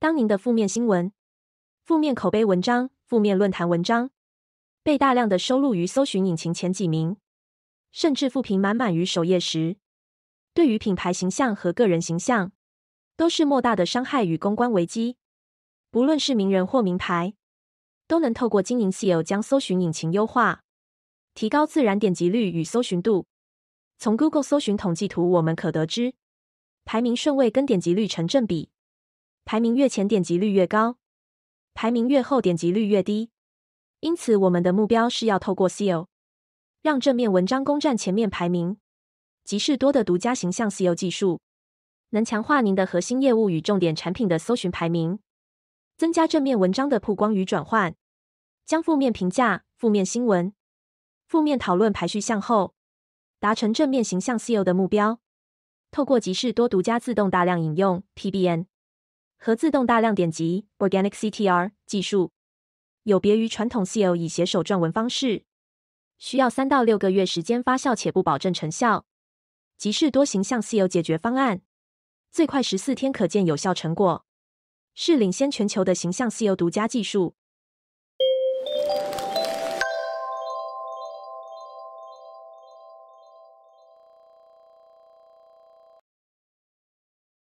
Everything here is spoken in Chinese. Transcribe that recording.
当您的负面新闻、负面口碑文章、负面论坛文章被大量的收录于搜寻引擎前几名，甚至负评满满于首页时，对于品牌形象和个人形象都是莫大的伤害与公关危机。不论是名人或名牌，都能透过经营 SEO 将搜寻引擎优化，提高自然点击率与搜寻度。从 Google 搜寻统计图我们可得知，排名顺位跟点击率成正比，排名越前点击率越高，排名越后点击率越低。因此，我们的目标是要透过 SEO 让正面文章攻占前面排名。集市多的独家形象 SEO 技术，能强化您的核心业务与重点产品的搜寻排名。增加正面文章的曝光与转换，将负面评价、负面新闻、负面讨论排序向后，达成正面形象 SEO 的目标。透过集市多独家自动大量引用 （PBN） 和自动大量点击 （Organic CTR） 技术，有别于传统 SEO 以写手撰文方式，需要三到六个月时间发酵且不保证成效。即是多形象 SEO 解决方案，最快十四天可见有效成果。是领先全球的形象 SEO 独家技术。